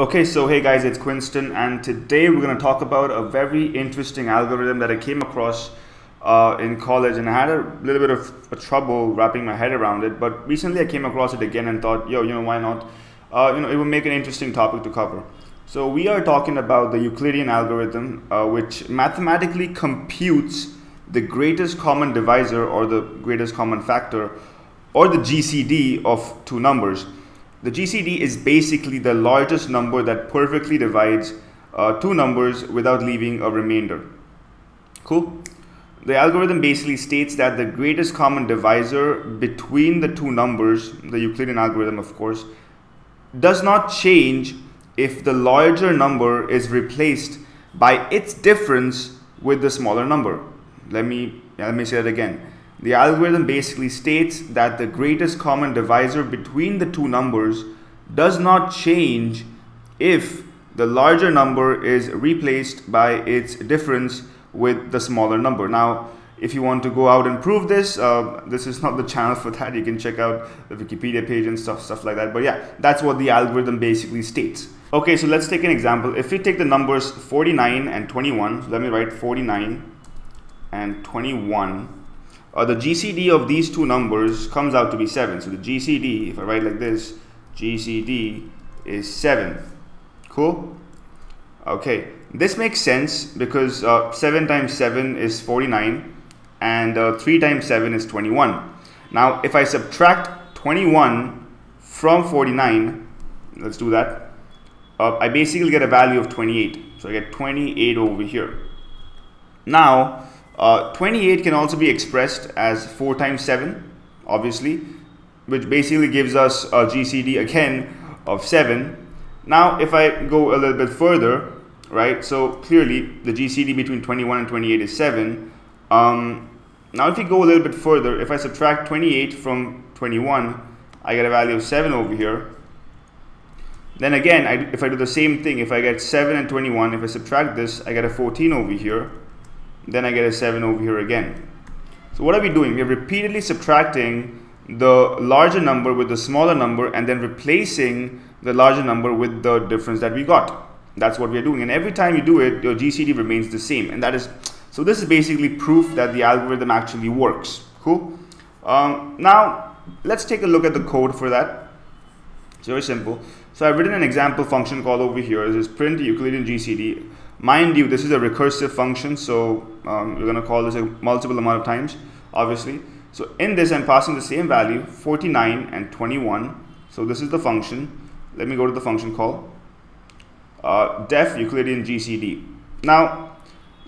Okay, so hey guys, it's Quinston, and today we're going to talk about a very interesting algorithm that I came across uh, in college, and I had a little bit of trouble wrapping my head around it. But recently, I came across it again and thought, yo, you know, why not? Uh, you know, it would make an interesting topic to cover. So we are talking about the Euclidean algorithm, uh, which mathematically computes the greatest common divisor or the greatest common factor, or the GCD of two numbers. The GCD is basically the largest number that perfectly divides uh, two numbers without leaving a remainder. Cool? The algorithm basically states that the greatest common divisor between the two numbers, the Euclidean algorithm of course, does not change if the larger number is replaced by its difference with the smaller number. Let me, let me say that again. The algorithm basically states that the greatest common divisor between the two numbers does not change if the larger number is replaced by its difference with the smaller number. Now, if you want to go out and prove this, uh, this is not the channel for that. You can check out the Wikipedia page and stuff, stuff like that. But yeah, that's what the algorithm basically states. Okay, so let's take an example. If we take the numbers 49 and 21, so let me write 49 and 21 uh, the GCD of these two numbers comes out to be 7. So the GCD, if I write like this, GCD is 7. Cool? Okay, this makes sense because uh, 7 times 7 is 49 and uh, 3 times 7 is 21. Now, if I subtract 21 from 49, let's do that, uh, I basically get a value of 28. So I get 28 over here. Now, uh, 28 can also be expressed as 4 times 7, obviously, which basically gives us a GCD again of 7. Now, if I go a little bit further, right, so clearly the GCD between 21 and 28 is 7. Um, now, if we go a little bit further, if I subtract 28 from 21, I get a value of 7 over here. Then again, I, if I do the same thing, if I get 7 and 21, if I subtract this, I get a 14 over here then I get a 7 over here again. So what are we doing? We're repeatedly subtracting the larger number with the smaller number and then replacing the larger number with the difference that we got. That's what we're doing. And every time you do it, your GCD remains the same. And that is, so this is basically proof that the algorithm actually works. Cool. Um, now, let's take a look at the code for that. It's very simple. So I've written an example function called over here. This is print Euclidean GCD. Mind you, this is a recursive function, so um, we're going to call this a multiple amount of times, obviously. So in this, I'm passing the same value, 49 and 21. So this is the function. Let me go to the function call. Uh, def Euclidean GCD. Now,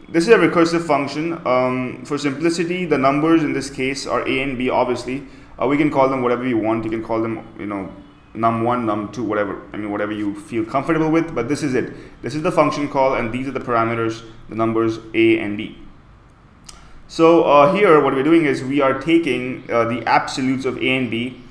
this is a recursive function. Um, for simplicity, the numbers in this case are a and b, obviously. Uh, we can call them whatever you want. You can call them, you know, num1, num2, whatever, I mean, whatever you feel comfortable with, but this is it. This is the function call, and these are the parameters, the numbers a and b. So uh, here, what we're doing is we are taking uh, the absolutes of a and b,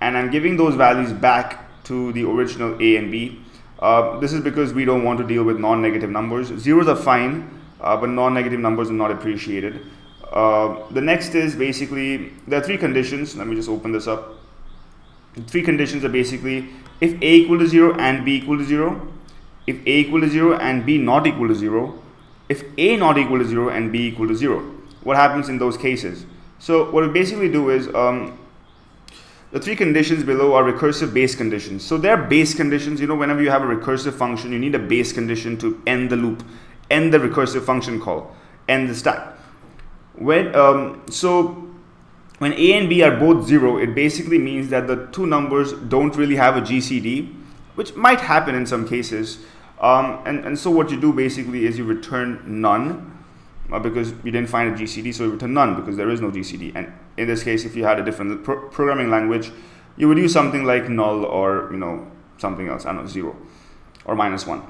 and I'm giving those values back to the original a and b. Uh, this is because we don't want to deal with non-negative numbers. Zeros are fine, uh, but non-negative numbers are not appreciated. Uh, the next is basically, there are three conditions. Let me just open this up the three conditions are basically if a equal to 0 and b equal to 0 if a equal to 0 and b not equal to 0 if a not equal to 0 and b equal to 0 what happens in those cases? So what we basically do is um, the three conditions below are recursive base conditions. So they're base conditions you know whenever you have a recursive function you need a base condition to end the loop end the recursive function call end the stack. When um, so when a and b are both 0, it basically means that the two numbers don't really have a GCD, which might happen in some cases. Um, and, and so what you do basically is you return none uh, because you didn't find a GCD, so you return none because there is no GCD. And in this case, if you had a different pro programming language, you would use something like null or you know something else, I don't know, 0 or minus 1.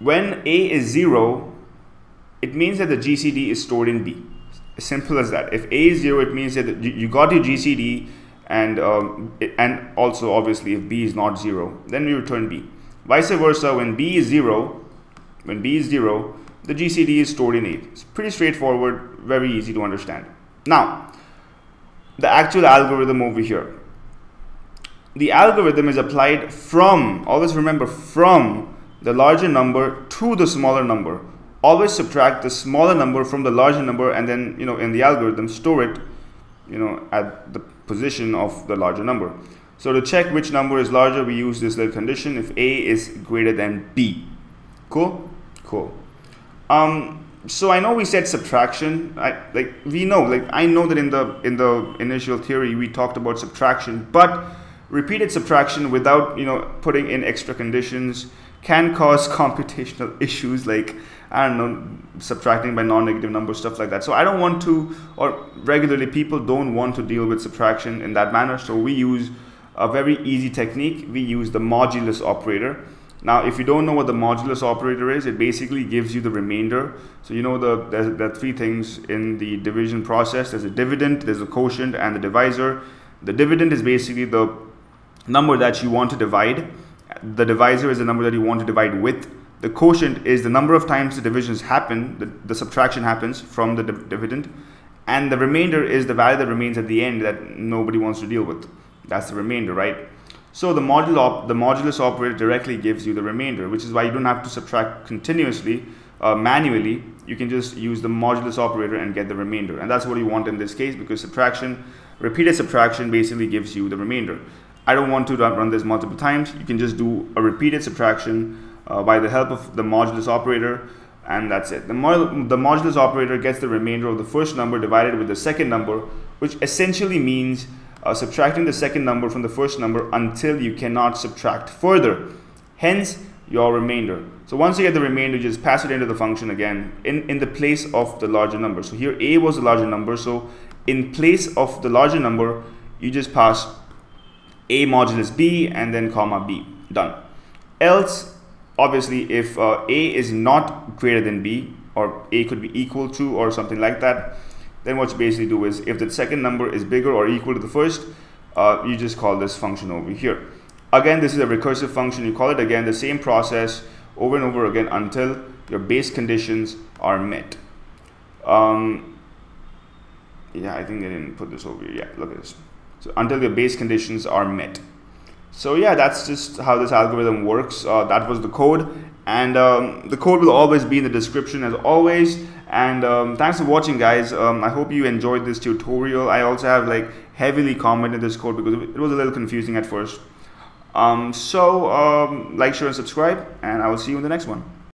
When a is 0, it means that the GCD is stored in B simple as that. If A is 0, it means that you got your GCD and, um, and also obviously if B is not 0, then we return B. Vice versa, when B is 0, when B is 0, the GCD is stored in A. It's pretty straightforward, very easy to understand. Now, the actual algorithm over here. the algorithm is applied from, always remember, from the larger number to the smaller number. Always subtract the smaller number from the larger number and then, you know, in the algorithm, store it, you know, at the position of the larger number. So to check which number is larger, we use this little condition if A is greater than B. Cool? Cool. Um, so I know we said subtraction. I like we know like I know that in the in the initial theory we talked about subtraction, but repeated subtraction without you know putting in extra conditions can cause computational issues like I don't know subtracting by non-negative numbers stuff like that. So I don't want to or regularly people don't want to deal with subtraction in that manner. So we use a very easy technique. We use the modulus operator now, if you don't know what the modulus operator is, it basically gives you the remainder. So you know the there, there are three things in the division process. There's a dividend, there's a quotient, and the divisor. The dividend is basically the number that you want to divide. The divisor is the number that you want to divide with. The quotient is the number of times the divisions happen, the, the subtraction happens from the div dividend. And the remainder is the value that remains at the end that nobody wants to deal with. That's the remainder, right? So the, modulo the modulus operator directly gives you the remainder, which is why you don't have to subtract continuously, uh, manually. You can just use the modulus operator and get the remainder. And that's what you want in this case because subtraction, repeated subtraction basically gives you the remainder. I don't want to run this multiple times. You can just do a repeated subtraction uh, by the help of the modulus operator and that's it. The, mod the modulus operator gets the remainder of the first number divided with the second number, which essentially means uh, subtracting the second number from the first number until you cannot subtract further. Hence, your remainder. So once you get the remainder, just pass it into the function again in, in the place of the larger number. So here a was the larger number. So in place of the larger number, you just pass a modulus b and then comma b. Done. Else, obviously, if uh, a is not greater than b, or a could be equal to or something like that, then what you basically do is if the second number is bigger or equal to the first, uh, you just call this function over here. Again, this is a recursive function. You call it again the same process over and over again until your base conditions are met. Um, yeah, I think I didn't put this over here. Yeah, look at this. So until your base conditions are met. So yeah, that's just how this algorithm works. Uh, that was the code. And um, the code will always be in the description as always. And um, thanks for watching guys. Um, i hope you enjoyed this tutorial. I also have like heavily commented this code because it was a little confusing at first. Um, so um, like share and subscribe. And i will see you in the next one